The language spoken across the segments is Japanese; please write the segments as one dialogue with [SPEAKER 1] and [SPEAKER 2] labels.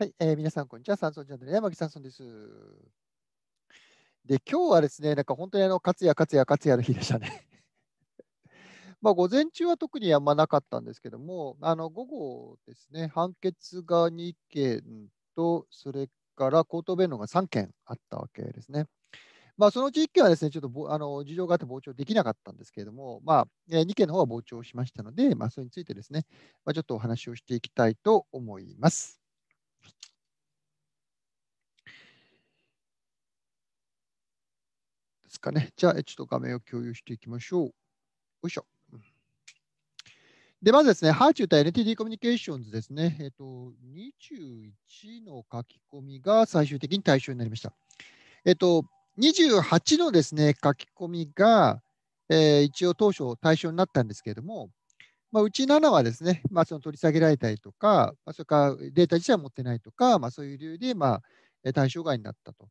[SPEAKER 1] はい、えー、皆さん、こんにちは。サンソンチャンネル山木サンソンです。で、今日はですね、なんか本当にあの、勝也、勝也、勝也の日でしたね。まあ、午前中は特にあんまなかったんですけども、あの午後ですね、判決が2件と、それから口頭弁論が3件あったわけですね。まあ、そのうち1件はですね、ちょっとあの事情があって傍聴できなかったんですけれども、まあ、2件の方は傍聴しましたので、まあ、それについてですね、まあ、ちょっとお話をしていきたいと思います。ですかね。じゃあ、ちょっと画面を共有していきましょう。よいしょ。で、まずですね、ハーチュー対 NTT コミュニケーションズですね、えっ、と、21の書き込みが最終的に対象になりました。えっ、と、28のですね、書き込みが、えー、一応当初対象になったんですけれども、まあ、うち7はですね、まあ、その取り下げられたりとか、まあ、それからデータ自体持ってないとか、まあ、そういう理由で、まあ、対象外になったと、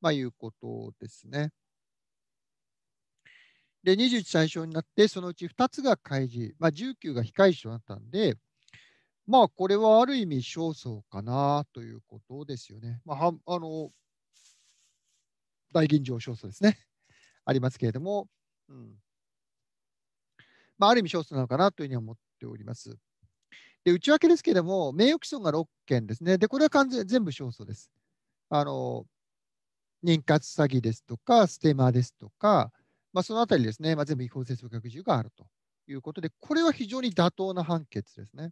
[SPEAKER 1] まあ、いうことですね。で、21対象になって、そのうち2つが開示、まあ、19が非開示となったんで、まあ、これはある意味、勝訴かなということですよね。まあ、あの大吟醸勝訴ですね。ありますけれども、うんまあ、ある意味勝訴なのかなというふうに思っております。で内訳ですけれども、名誉毀損が6件ですね。で、これは完全全部勝訴です。あの妊活詐欺ですとか、ステマですとか、まあ、そのあたりですね、まあ、全部違法接続学習があるということで、これは非常に妥当な判決ですね。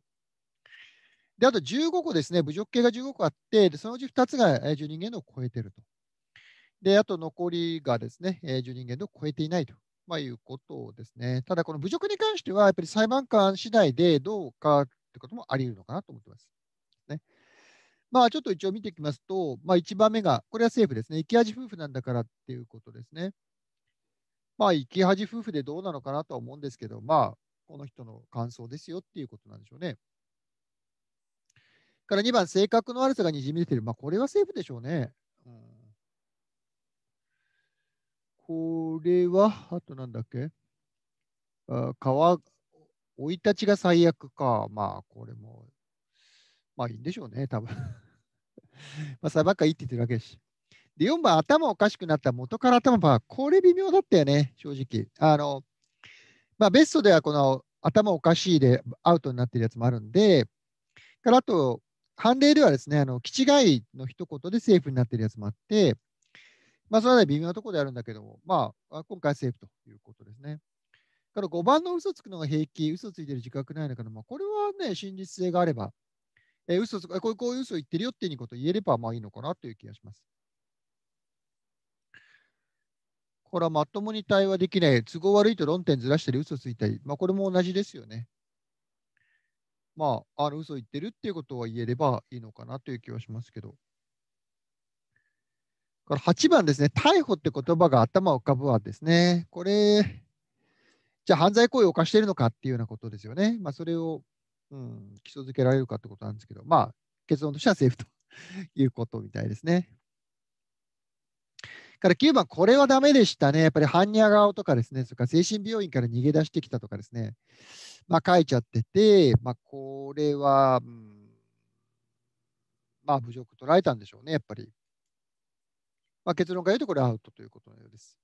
[SPEAKER 1] で、あと15個ですね、侮辱刑が15個あって、でそのうち2つが10人限度を超えていると。で、あと残りがですね、10人限度を超えていないと、まあ、いうことですね。ただ、この侮辱に関しては、やっぱり裁判官次第でどうかということもあり得るのかなと思ってます。ねまあ、ちょっと一応見ていきますと、まあ、1番目が、これは政府ですね、生き味夫婦なんだからっていうことですね。まあ、生き恥夫婦でどうなのかなとは思うんですけど、まあ、この人の感想ですよっていうことなんでしょうね。から2番、性格の悪さがにじみ出てる。まあ、これはセーフでしょうね。うん、これは、あとなんだっけ？あ川、生い立ちが最悪か。まあ、これも、まあいいんでしょうね、多分 まあ、裁判官いいって言ってるわけですし。で、4番、頭おかしくなった元から頭は、これ微妙だったよね、正直。あの、まあ、ベストではこの頭おかしいでアウトになってるやつもあるんで、からあと、判例ではですね、あの、気違いの一言でセーフになってるやつもあって、まあ、それは微妙なところであるんだけども、まあ、今回セーフということですね。から5番の嘘つくのが平気、嘘ついてる自覚ないのかな、まあ、これはね、真実性があれば、えー、嘘つこういうこういう嘘言ってるよっていうことを言えればまあいいのかなという気がします。これはまともに対話できない、都合悪いと論点ずらしたり、嘘ついたり、まあ、これも同じですよね。まあ、あの嘘言ってるっていうことは言えればいいのかなという気はしますけど。から8番ですね、逮捕って言葉が頭を浮かぶわですね。これ、じゃあ犯罪行為を犯しているのかっていうようなことですよね。まあ、それを、うん、基礎づけられるかってことなんですけど、まあ、結論としてはセーフということみたいですね。から9番、これはダメでしたね。やっぱり般若顔とかですね、それから精神病院から逃げ出してきたとかですね、まあ書いちゃってて、まあこれは、うん、まあ侮辱取られたんでしょうね、やっぱり。まあ結論から言うとこれアウトということのようです。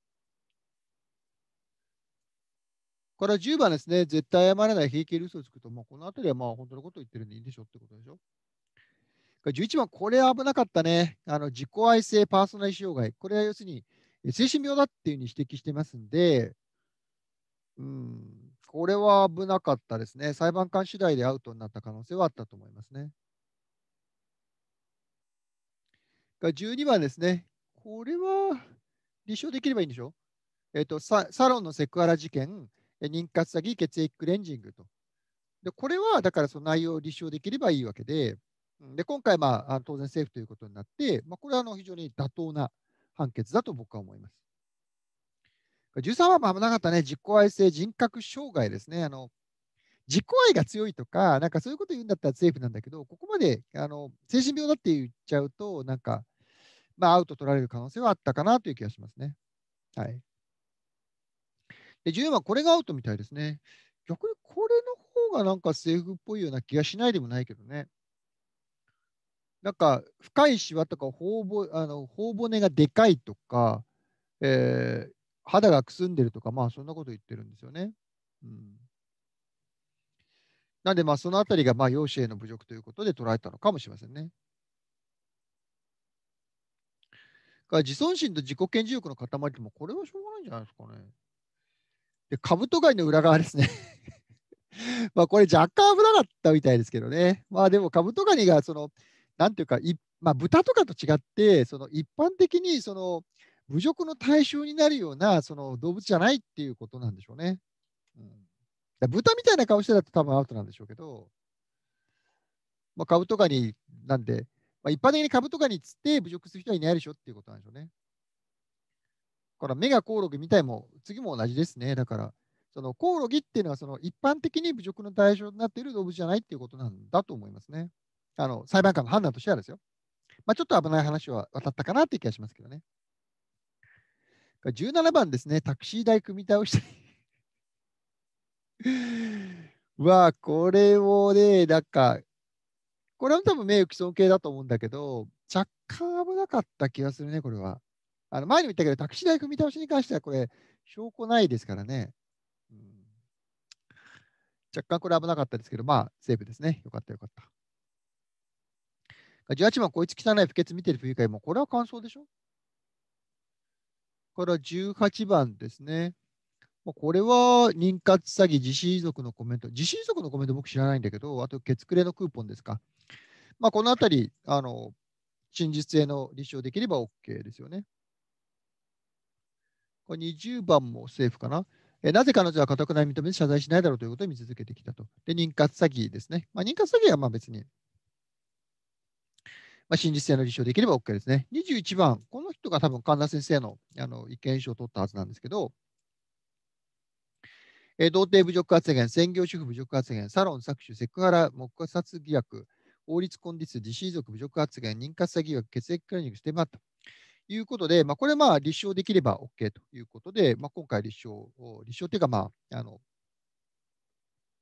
[SPEAKER 1] これは10番ですね、絶対謝らない平気で嘘をつくと、まあ、このあたりはまあ本当のことを言ってるんでいいんでしょうってことでしょ。11番、これ危なかったね。あの自己愛性パーソナリ障害。これは要するに精神病だっていうふうに指摘してますんで、うん、これは危なかったですね。裁判官次第でアウトになった可能性はあったと思いますね。12番ですね。これは立証できればいいんでしょ？えっ、ー、とサ、サロンのセクハラ事件、妊活詐欺、血液クレンジングと。でこれはだからその内容を立証できればいいわけで、で今回、まあ、当然政府ということになって、まあ、これはあの非常に妥当な判決だと僕は思います。13番も危なかったね、実行愛性人格障害ですね。あの自己愛が強いとか、なんかそういうこと言うんだったら政府なんだけど、ここまであの精神病だって言っちゃうと、なんか、まあ、アウト取られる可能性はあったかなという気がしますね。はい。で、14番、これがアウトみたいですね。逆にこれの方がなんか政府っぽいような気がしないでもないけどね。なんか深いシワとか頬あの頬骨がでかいとか、えー、肌がくすんでるとか、まあそんなこと言ってるんですよね。うん、なんで、まあそのあたりがまあ容姿への侮辱ということで捉えたのかもしれませんね。自尊心と自己顕示欲の塊ってもこれはしょうがないんじゃないですかね。で、カブトガニの裏側ですね まあこれ若干危なかったみたいですけどね。まあでもカブトガニがその、なんていうか、いまあ、豚とかと違って、その一般的にその侮辱の対象になるようなその動物じゃないっていうことなんでしょうね。うん、豚みたいな顔してたと多分アウトなんでしょうけど、まあ、カブトガニなんで、まあ、一般的に株とかにつって侮辱する人はいないでしょっていうことなんでしょうね。だから目がコオロギみたいも次も同じですね。だからそのコオロギっていうのはその一般的に侮辱の対象になっている動物じゃないっていうことなんだと思いますね。あの裁判官の判断としてはですよ。まあ、ちょっと危ない話は渡ったかなっていう気がしますけどね。17番ですね、タクシー代組み倒したう わ、これをね、なんかこれは多分名誉毀損系だと思うんだけど、若干危なかった気がするね、これは。あの前にも言ったけど、タクシー代組み倒しに関しては、これ、証拠ないですからね。うん、若干これ危なかったですけど、まあ、セーフですね。よかったよかった。18番、こいつ汚い不潔見てる不愉快も、これは感想でしょ？これは18番ですね。これは妊活詐欺、自死遺族のコメント。自死遺族のコメント僕知らないんだけど、あと、ケツクレのクーポンですか。まあ、このあたり、あの、真実性の立証できれば OK ですよね。これ20番もセーフかな。えなぜ彼女は固くない認めて謝罪しないだろうということを見続けてきたと。で、妊活詐欺ですね。まあ、妊活詐欺はまあ別に、まあ、真実性の立証できれば OK ですね。21番、この人が多分神田先生のあの意見書を取ったはずなんですけど、えー、童貞侮辱発言、専業主婦侮辱発言、サロン搾取、セクハラ、黙殺疑惑、法律婚立、自死遺族侮辱発言、妊活詐欺疑惑、血液クリニック、ステマということで、まあ、これまあ立証できれば OK ということで、まあ、今回立証、立証というか、まあ、あの、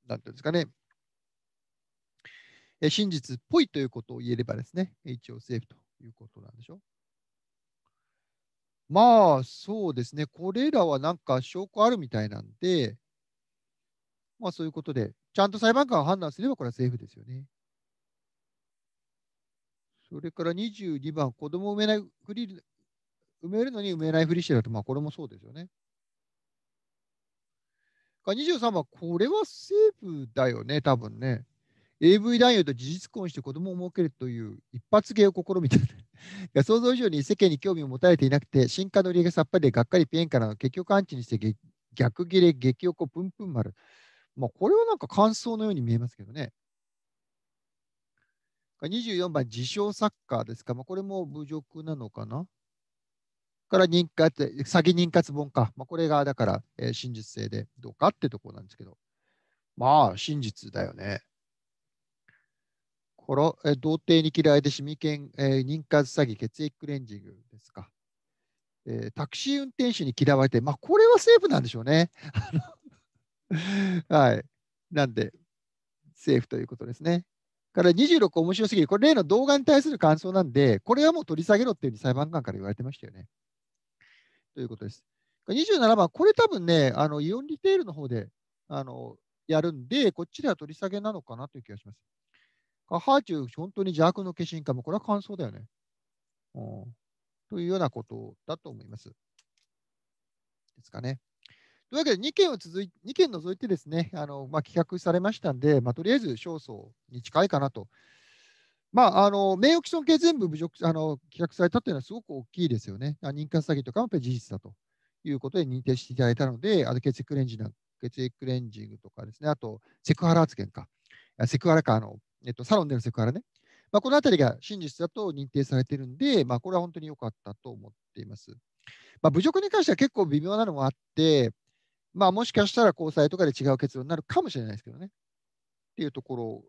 [SPEAKER 1] なんていうんですかね、真実っぽいということを言えればですね、一応セーフということなんでしょう。まあ、そうですね、これらはなんか証拠あるみたいなんで、まあそういうことで、ちゃんと裁判官が判断すればこれはセーフですよね。それから22番、子供を産めないふり、埋めるのに埋めないふりしてると、まあこれもそうですよね。23番、これはセーフだよね、多分ね。AV 男優と事実婚して子供を設けるという一発芸を試みた。想像以上に世間に興味を持たれていなくて、進化のりがさっぱりでがっかりピエンからの結局アンチにして逆切れ、激おこ、プンプン丸。まあ、これはなんか感想のように見えますけどね。24番、自称サッカーですか。まあ、これも侮辱なのかな。から妊活、詐欺妊活本か。まあ、これがだから、えー、真実性でどうかってところなんですけど。まあ、真実だよね。この、え、童貞に嫌いで市民権、えー、妊活詐欺、血液クレンジングですか。えー、タクシー運転手に嫌われて、まあ、これはセーフなんでしょうね。はい。なんで、セーフということですね。から26面白すぎる。これ例の動画に対する感想なんで、これはもう取り下げろっていうふうに裁判官から言われてましたよね。ということです。27番、これ多分ね、あのイオンリテールの方であのやるんで、こっちでは取り下げなのかなという気がします。ハーチュー、本当に邪悪の化身かも、これは感想だよね。というようなことだと思います。ですかね。というわけで2件を続い2件除いてですね、あのまあ、棄却されましたんで、まあ、とりあえず勝訴に近いかなと。まあ、あの名誉毀損系全部侮辱あの棄却されたというのはすごく大きいですよね。認可詐欺とかもやっぱり事実だということで認定していただいたので、あと血液クレンジング血液クレンジングとかですね、あとセクハラ発言か、セクハラか、あのえっと、サロンでのセクハラね。まあ、このあたりが真実だと認定されているんで、まあ、これは本当に良かったと思っています。まあ、侮辱に関しては結構微妙なのもあって、まあ、もしかしたら交際とかで違う結論になるかもしれないですけどね。っていうところ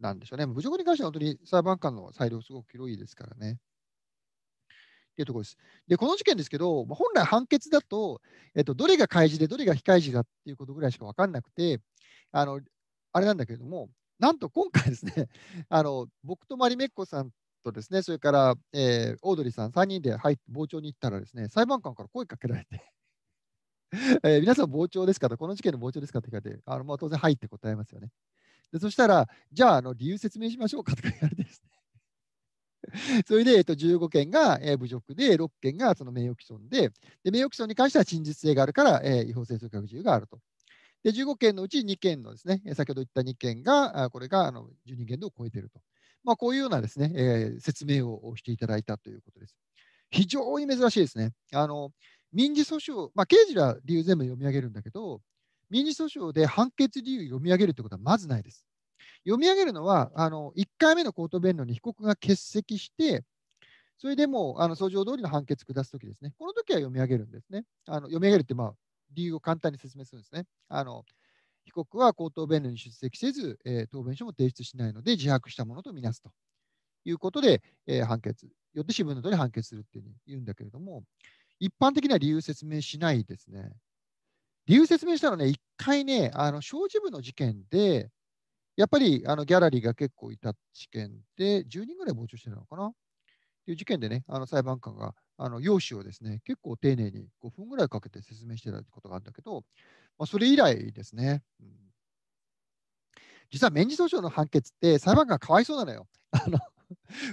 [SPEAKER 1] なんでしょうね。侮辱に関しては本当に裁判官の裁量すごく広いですからね。っていうところです。で、この事件ですけど、本来判決だと、えっと、どれが開示でどれが非開示だっていうことぐらいしか分かんなくて、あの、あれなんだけれども、なんと今回ですね、あの僕とマリメッコさんとですね、それから、えー、オードリーさん3人で入って傍聴に行ったらですね、裁判官から声かけられて えー、皆さん傍聴ですかと、この事件の傍聴ですかって聞かれて、あのまあ、当然、はいって答えますよね。でそしたら、じゃああの理由説明しましょうかとか 言われてですね。それで、えっと、15件が、えー、侮辱で、6件がその名誉毀損で、で名誉毀損に関しては真実性があるから、えー、違法性組閣自由があると。で、15件のうち2件のですね、先ほど言った2件が、これがあの12件度を超えていると。まあ、こういうようなですね、えー、説明をしていただいたということです。非常に珍しいですね。あの民事訴訟、まあ、刑事は理由全部読み上げるんだけど、民事訴訟で判決理由読み上げるということはまずないです。読み上げるのは、あの1回目の口頭弁論に被告が欠席して、それでもあの訴状通りの判決下すときですね、この時は読み上げるんですね。あの読み上げるって、まあ、理由を簡単に説明するんですね。あの被告は口頭弁論に出席せず、えー、答弁書も提出しないので、自白したものとみなすということで、えー、判決、よって支部の通り判決するっていうに言うんだけれども、一般的には理由説明しないですね。理由説明したのね、一回ね、あの小事部の事件で、やっぱりあのギャラリーが結構いた事件で、10人ぐらい傍聴してたのかな？っていう事件でね、あの裁判官があの用紙をですね、結構丁寧に5分ぐらいかけて説明してたことがあるんだけど、まあ、それ以来ですね。うん、実は民事訴訟の判決って裁判官かわいそうなのよ。あの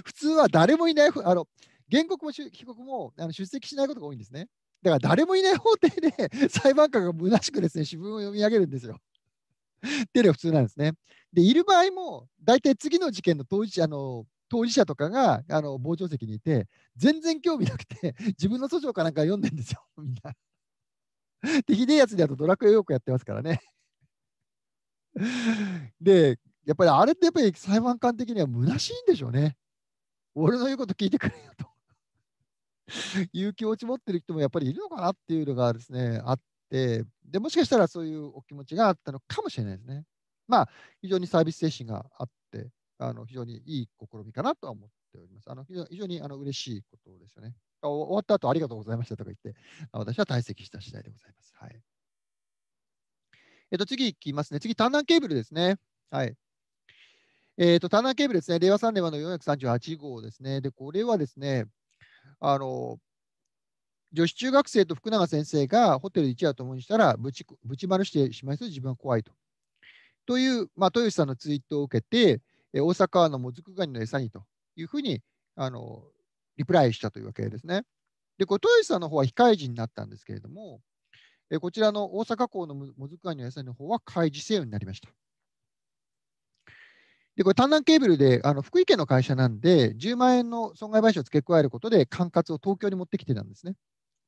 [SPEAKER 1] 普通は誰もいない、あの原告も被告もあの出席しないことが多いんですね。だから誰もいない法廷で裁判官が虚しくですね、主文を読み上げるんですよ。っていうのが普通なんですね。で、いる場合も、大体次の事件の当事者の当事者とかがあの傍聴席にいて、全然興味なくて、自分の訴状かなんか読んでんですよ、みんな。で、ひでえやつだとドラクエよくやってますからね。で、やっぱりあれってやっぱり裁判官的には虚しいんでしょうね。俺の言うこと聞いてくれよという気持ち持ってる人もやっぱりいるのかなっていうのがですね、あって、でもしかしたらそういうお気持ちがあったのかもしれないですね。まあ、非常にサービス精神があって、あの非常にいい試みかなとは思っております。あの非常にあの嬉しいことですよね。終わった後ありがとうございましたとか言って、私は退席した次第でございます。はい。えっと、次いきますね。次、単南ケーブルですね。はい。えっ、と、単南ケーブルですね。令和3年はの438号ですね。で、これはですね、あの、女子中学生と福永先生がホテル一夜ともにしたらぶち、ぶち丸してしまいそう自分は怖いと。という、まあ、豊吉さんのツイートを受けて、大阪のもずくガニの餌にというふうにあのリプライしたというわけですね。で、これ、豊吉さんの方は非開示になったんですけれども、えこちらの大阪港のもずくガニの餌の方は開示せよになりました。で、これ、単南ケーブルで、あの福井県の会社なんで、10万円の損害賠償を付け加えることで、管轄を東京に持ってきてたんですね。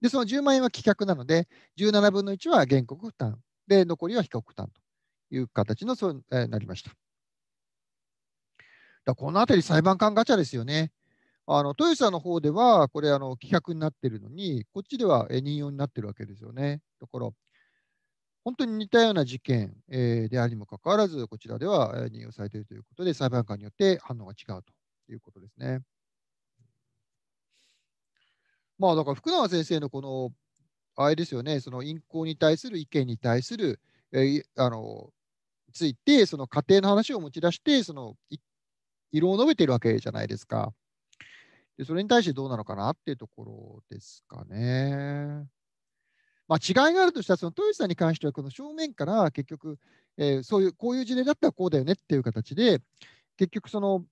[SPEAKER 1] で、その10万円は棄却なので、17分の1は原告負担、で、残りは被告負担という形のそう、え、なりました。だこのあたり裁判官ガチャですよね。あの豊田の方では、これ、あの棄却になってるのに、こっちでは任用になってるわけですよね。だから、本当に似たような事件、でありもかかわらず、こちらでは任用されているということで、裁判官によって反応が違うということですね。まあ、だから福永先生のこの、あれですよね、その淫行に対する意見に対する、え、あのついて、その家庭の話を持ち出して、その一異論を述べているわけじゃないですか。でそれに対してどうなのかなっていうところですかね。まあ、違いがあるとしたら、その豊さんに関しては、この正面から結局、えー、そういう、こういう事例だったらこうだよねっていう形で、結局、その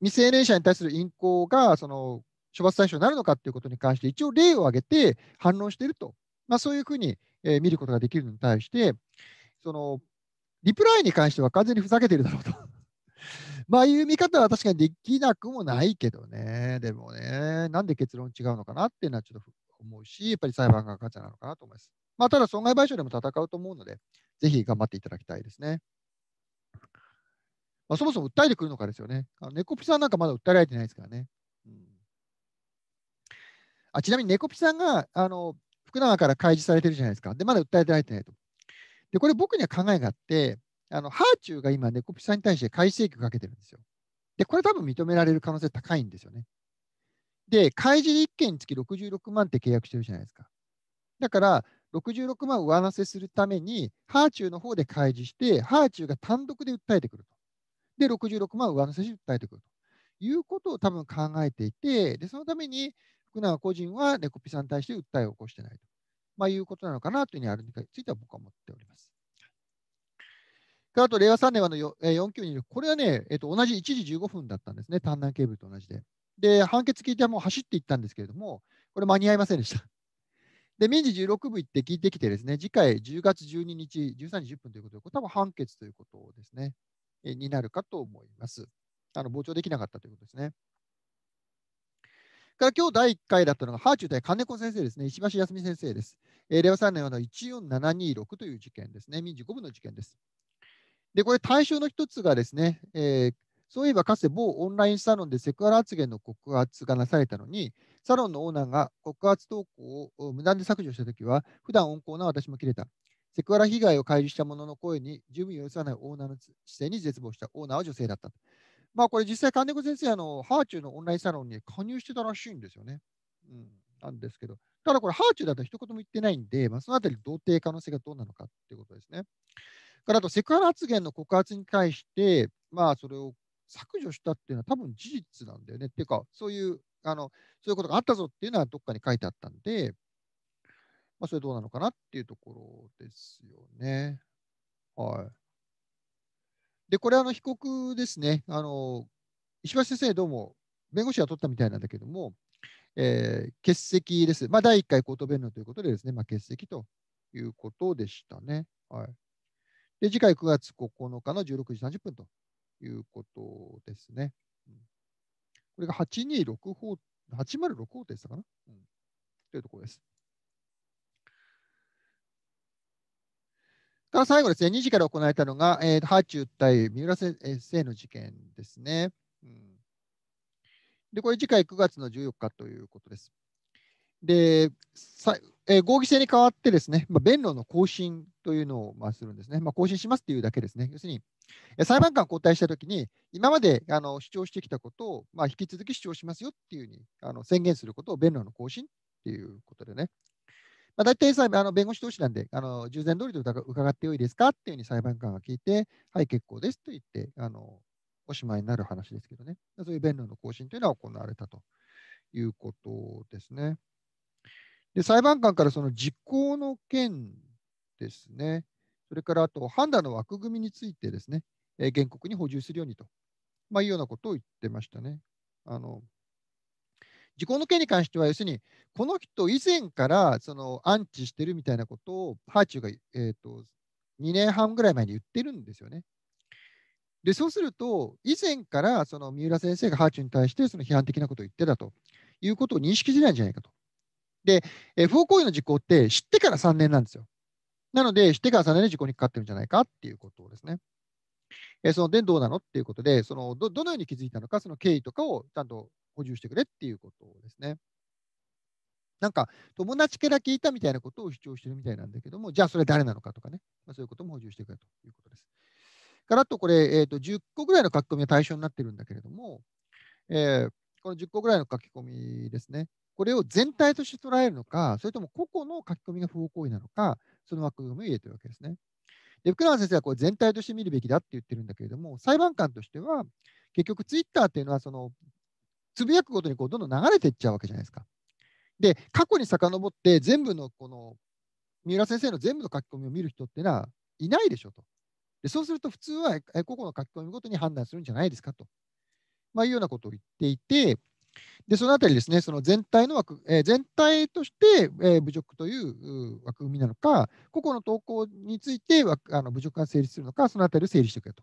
[SPEAKER 1] 未成年者に対する淫行がその処罰対象になるのかっていうことに関して、一応例を挙げて反論していると、まあ、そういうふうに、えー、見ることができるのに対して、そのリプライに関しては完全にふざけてるだろうとまあいう見方は確かにできなくもないけどね。でもね、なんで結論違うのかなっていうのはちょっと思うし、やっぱり裁判が勝ちなのかなと思います。まあただ損害賠償でも戦うと思うので、ぜひ頑張っていただきたいですね。まあ、そもそも訴えてくるのかですよね。あのネコピさんなんかまだ訴えられてないですからね。うん、あちなみにネコピさんがあの福永から開示されてるじゃないですか。で、まだ訴えられてないと。で、これ僕には考えがあって、あのハーチューが今、ネコピさんに対して改正句かけてるんですよ。で、これ多分認められる可能性高いんですよね。で、開示1件につき66万って契約してるじゃないですか。だから、66万上乗せするために、ハーチューの方で開示して、ハーチューが単独で訴えてくると。で、66万上乗せして訴えてくるということを多分考えていて、でそのために福永個人はネコピさんに対して訴えを起こしてないと、まあ、いうことなのかなというふうにあるについては僕は思っております。あと、令和3年はの4926、これはね、えっと、同じ1時15分だったんですね、単南ケーブルと同じで。で、判決聞いてはもう走っていったんですけれども、これ間に合いませんでした。で、民事16部行って聞いてきてですね、次回10月12日13時10分ということで、これ多分判決ということですね、えになるかと思います。あの傍聴できなかったということですね。から今日第1回だったのが、ハーチュー対金子先生ですね、石橋康美先生です。えー、令和3年の14726という事件ですね、民事5部の事件です。で、これ対象の一つがですね、えー、そういえばかつて某オンラインサロンでセクハラ発言の告発がなされたのに、サロンのオーナーが告発投稿を無断で削除したときは、普段温厚な私も切れた。セクハラ被害を開示した者の声に十分寄せないオーナーの姿勢に絶望した。オーナーは女性だった。まあこれ実際、金子先生、あの、ハーチューのオンラインサロンに加入してたらしいんですよね。うん、なんですけど、ただこれ、ハーチューだと一言も言ってないんで、まあ、そのあたり、同定可能性がどうなのかっていうことですね。からあと、セクハラ発言の告発に対して、まあ、それを削除したっていうのは多分事実なんだよね。っていうか、そういう、あの、そういうことがあったぞっていうのはどっかに書いてあったんで、まあ、それどうなのかなっていうところですよね。はい。で、これ、あの、被告ですね。あの、石橋先生、どうも、弁護士は取ったみたいなんだけども、えー、欠席です。まあ、第1回口頭弁論ということでですね、まあ、欠席ということでしたね。はい。で、次回9月9日の16時30分ということですね。これが826法、806法でしたかな、うん、というところです。から最後ですね、2時から行われたのが、えー、ハーチュー対三浦先生の事件ですね。うん、で、これ次回9月の14日ということです。で、さえー、合議制に代わってですね、まあ、弁論の更新というのをまあするんですね。まあ、更新しますというだけですね。要するに、裁判官交代したときに、今まであの主張してきたことを、まあ、引き続き主張しますよっていうふうにあの宣言することを弁論の更新っていうことでね。まあ、大体あの弁護士同士なんで、あの従前通りと伺ってよいですかっていうふうに裁判官が聞いて、はい、結構ですと言って、あのおしまいになる話ですけどね。そういう弁論の更新というのは行われたということですね。で、裁判官からその実行の件ですね、それからあと判断の枠組みについてですね、えー、原告に補充するようにと、まあ、いうようなことを言ってましたね。あの時効の件に関しては、要するに、この人以前からその安置してるみたいなことを、ハーチューが、えーと、2年半ぐらい前に言ってるんですよね。で、そうすると、以前からその三浦先生がハーチューに対してその批判的なことを言ってたということを認識しないんじゃないかと。で、不法行為の実行って知ってから3年なんですよ。なので、知ってから3年で事故にかかってるんじゃないかっていうことですね。え、そのでどうなのっていうことで、そのどどのように気づいたのか、その経緯とかをちゃんと補充してくれっていうことですね。なんか、友達から聞いたみたいなことを主張してるみたいなんだけども、じゃあそれ誰なのかとかね、まあ、そういうことも補充してくれということです。からとこれ、えーと、10個ぐらいの書き込みが対象になってるんだけれども、えー、この10個ぐらいの書き込みですね、これを全体として捉えるのか、それとも個々の書き込みが不法行為なのか、その枠組みを入れてるわけですね。で福永先生はこれ全体として見るべきだって言ってるんだけれども、裁判官としては、結局ツイッターっていうのは、そのつぶやくごとにこうどんどん流れていっちゃうわけじゃないですか。で、過去に遡って全部のこの三浦先生の全部の書き込みを見る人っていうのはいないでしょと。でそうすると普通は個々の書き込みごとに判断するんじゃないですかと、まあ、いうようなことを言っていて、でそのあたりですね、その全体の枠、えー、全体として、えー、侮辱という枠組みなのか、個々の投稿についてあの侮辱が成立するのか、そのあたりを整理してくれと。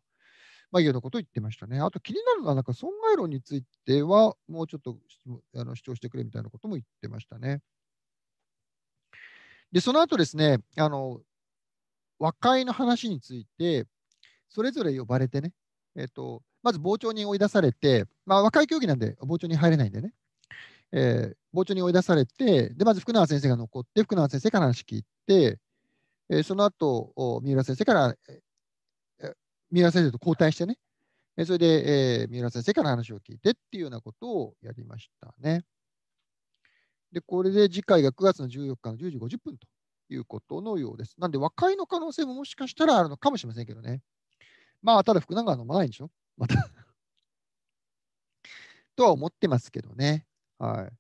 [SPEAKER 1] まあ、いうようなことを言ってましたね。あと気になるのは、なんか損害論については、もうちょっとあの主張してくれみたいなことも言ってましたね。で、その後ですね、あの和解の話について、それぞれ呼ばれてね、えっ、ー、と、まず傍聴に追い出されて、まあ、和解協議なんで傍聴に入れないんでね、えー、傍聴に追い出されて、でまず福永先生が残って、福永先生から話聞いて、えー、その後三浦先生から、えー、三浦先生と交代してね、えー、それで、えー、三浦先生から話を聞いてっていうようなことをやりましたね。で、これで次回が9月の14日の10時50分ということのようです。なんで、和解の可能性ももしかしたらあるのかもしれませんけどね。まあ、ただ福永は飲まないんでしょまた とは思ってますけどね。はい。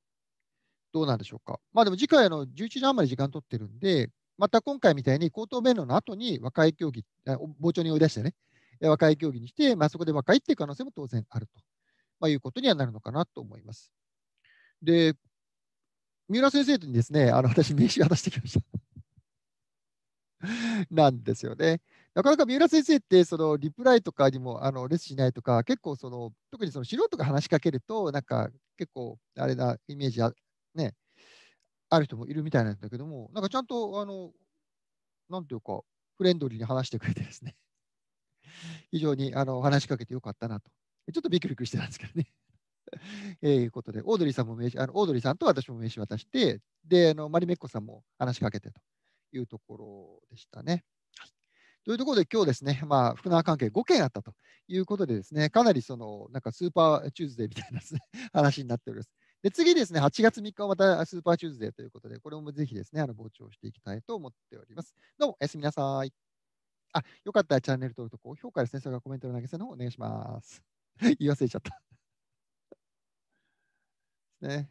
[SPEAKER 1] どうなんでしょうか。まあでも次回の11時半まで時間取ってるんで、また今回みたいに口頭弁論の後に和解協議、傍聴に追い出してね、和解協議にして、まあ、そこで和解っていう可能性も当然あると、まあ、いうことにはなるのかなと思います。で、三浦先生にですね、あの私、名刺渡してきました なんですよね。なかなか三浦先生って、そのリプライとかにもあのレスしないとか、結構その、特にその素人が話しかけると、なんか結構、あれなイメージあ,、ね、ある人もいるみたいなんだけども、なんかちゃんと、あの、なんていうか、フレンドリーに話してくれてですね、非常にあの話しかけてよかったなと。ちょっとビクビクしてたんですけどね。えー、いうことで、オードリーさんも名刺、あのオードリーさんと私も名刺渡して、で、あのマリメッコさんも話しかけてというところでしたね。というところで、今日ですね、まあ、福縄関係5件あったということでですね、かなりその、なんかスーパーチューズデーみたいな、話になっております。で、次ですね、8月3日はまたスーパーチューズデーということで、これもぜひですね、あの傍聴していきたいと思っております。どうも、おやすみなさい。あ、よかったらチャンネル登録と高評価ですね、それからコメントの投げ銭の方お願いします。言い忘れちゃった。ね。